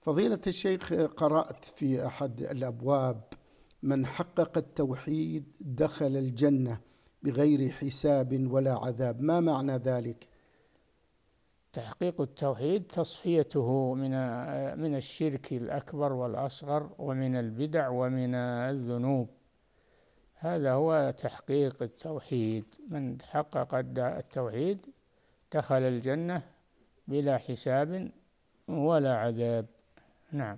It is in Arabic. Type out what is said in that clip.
فضيلة الشيخ قرأت في أحد الأبواب من حقق التوحيد دخل الجنة بغير حساب ولا عذاب. ما معنى ذلك؟ تحقيق التوحيد تصفيته من من الشرك الأكبر والأصغر ومن البدع ومن الذنوب. هذا هو تحقيق التوحيد. من حقق التوحيد دخل الجنة بلا حساب ولا عذاب. نعم